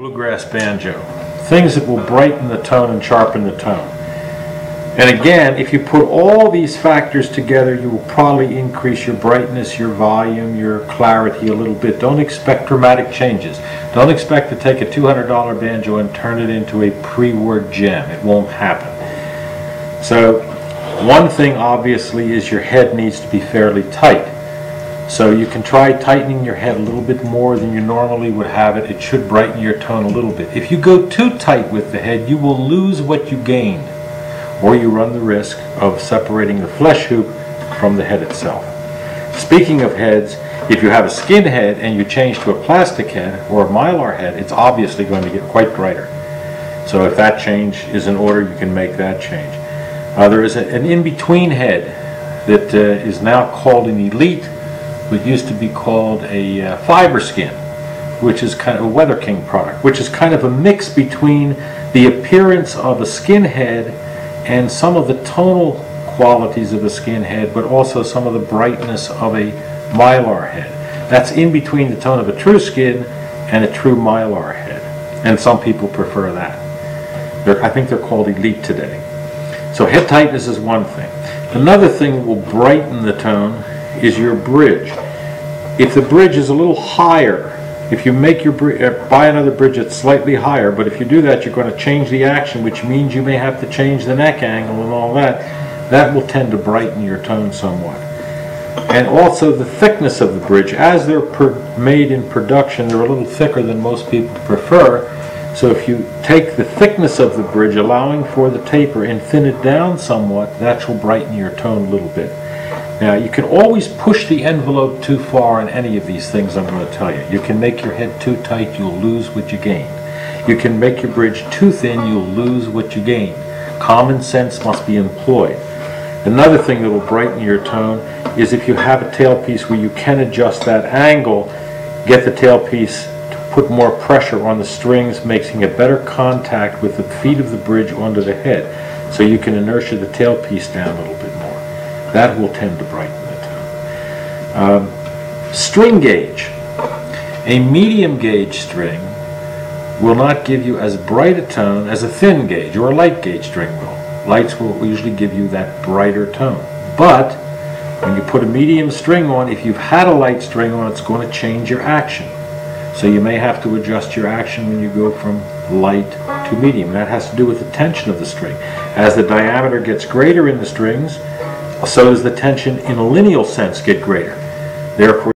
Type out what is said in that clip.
bluegrass banjo, things that will brighten the tone and sharpen the tone. And again, if you put all these factors together, you will probably increase your brightness, your volume, your clarity a little bit. Don't expect dramatic changes. Don't expect to take a $200 banjo and turn it into a pre war gem. It won't happen. So one thing obviously is your head needs to be fairly tight. So you can try tightening your head a little bit more than you normally would have it. It should brighten your tone a little bit. If you go too tight with the head, you will lose what you gained, or you run the risk of separating the flesh hoop from the head itself. Speaking of heads, if you have a skin head and you change to a plastic head or a mylar head, it's obviously going to get quite brighter. So if that change is in order, you can make that change. Uh, there is a, an in-between head that uh, is now called an elite what used to be called a uh, Fiberskyn, which is kind of a Weather King product, which is kind of a mix between the appearance of a skin head and some of the tonal qualities of a skin head, but also some of the brightness of a mylar head. That's in between the tone of a true skin and a true mylar head. And some people prefer that. They're, I think they're called elite today. So head tightness is one thing. Another thing will brighten the tone is your bridge. If the bridge is a little higher, if you make your uh, buy another bridge that's slightly higher, but if you do that, you're going to change the action, which means you may have to change the neck angle and all that. That will tend to brighten your tone somewhat. And also the thickness of the bridge. As they're made in production, they're a little thicker than most people prefer. So if you take the thickness of the bridge, allowing for the taper, and thin it down somewhat, that will brighten your tone a little bit. Now, you can always push the envelope too far in any of these things I'm going to tell you. You can make your head too tight, you'll lose what you gain. You can make your bridge too thin, you'll lose what you gain. Common sense must be employed. Another thing that will brighten your tone is if you have a tailpiece where you can adjust that angle, get the tailpiece to put more pressure on the strings, making a better contact with the feet of the bridge onto the head. So you can inertia the tailpiece down a little bit more. That will tend to brighten the tone. Um, string gauge. A medium gauge string will not give you as bright a tone as a thin gauge or a light gauge string will. Lights will usually give you that brighter tone. But when you put a medium string on, if you've had a light string on, it's going to change your action. So you may have to adjust your action when you go from light to medium. That has to do with the tension of the string. As the diameter gets greater in the strings, so does the tension in a lineal sense get greater. Therefore,